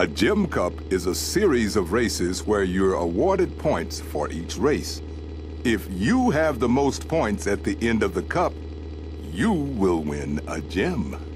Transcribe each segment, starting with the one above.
A Gem Cup is a series of races where you're awarded points for each race. If you have the most points at the end of the cup, you will win a gem.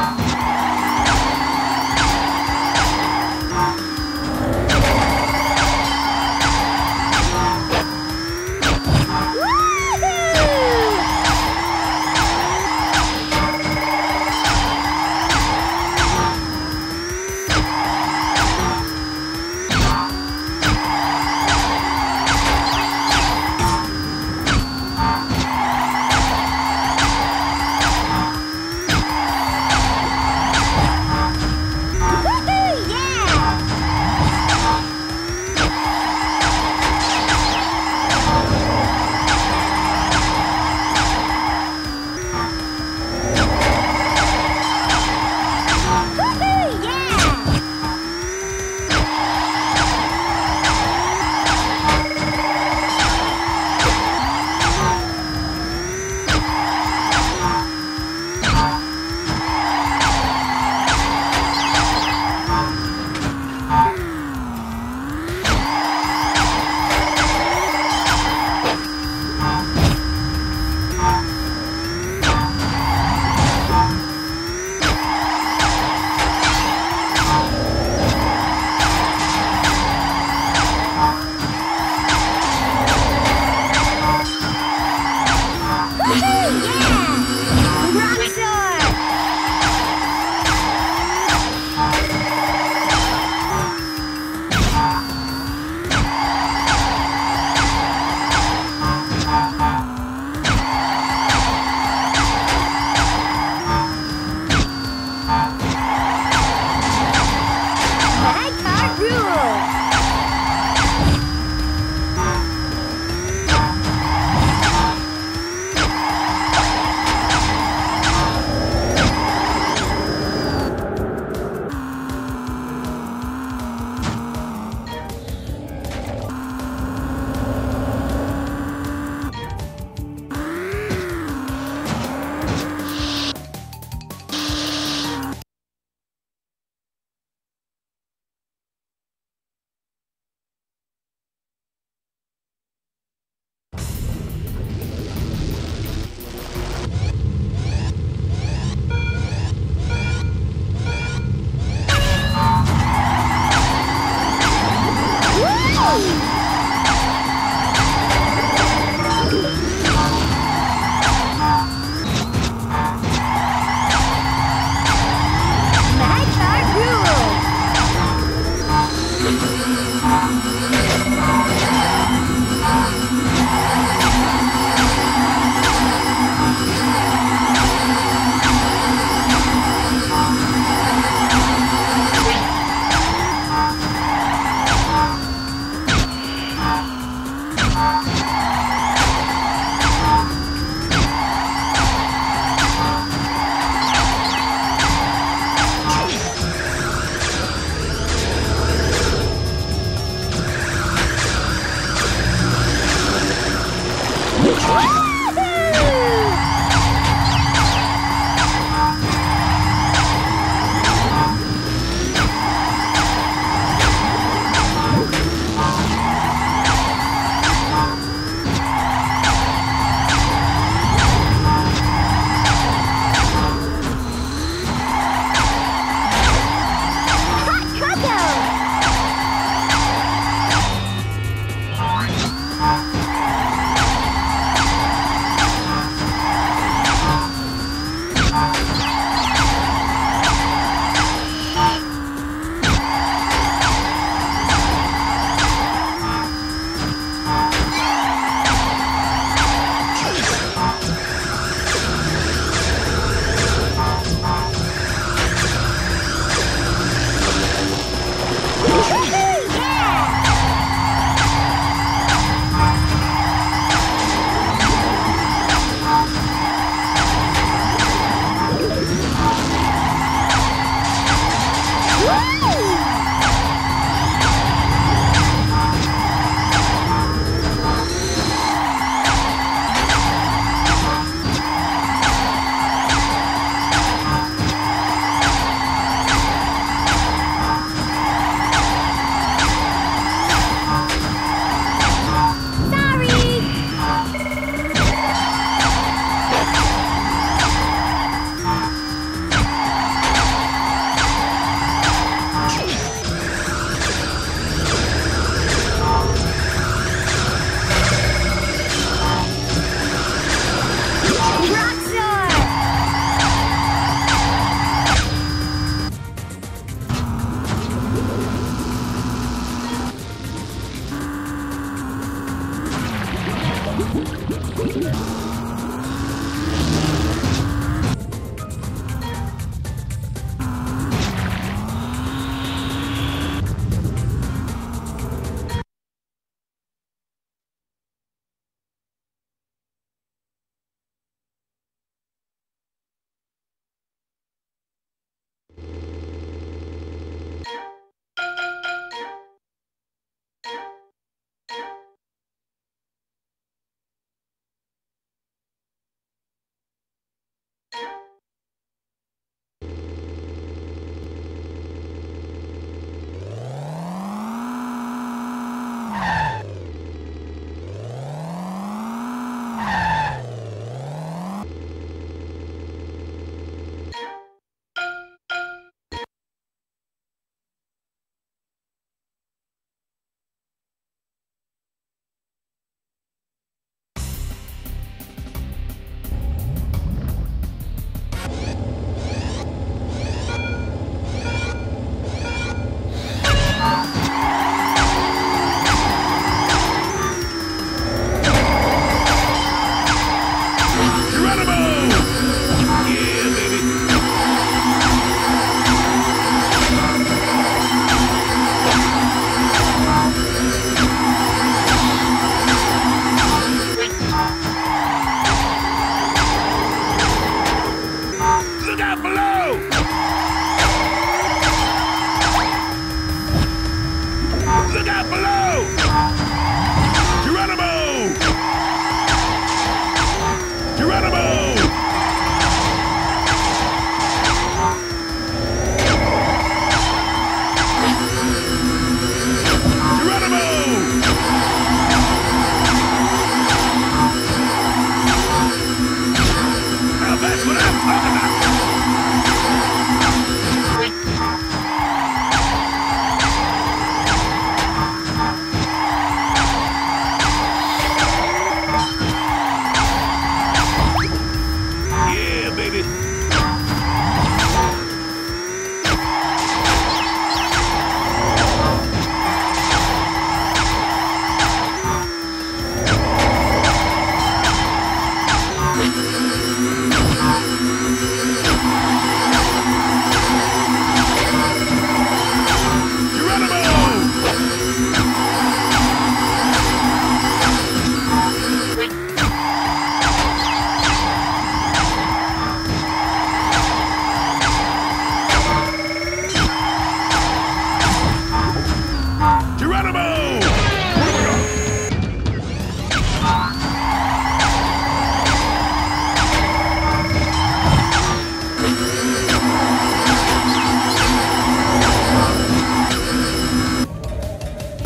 아.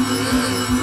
Música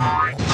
Bye.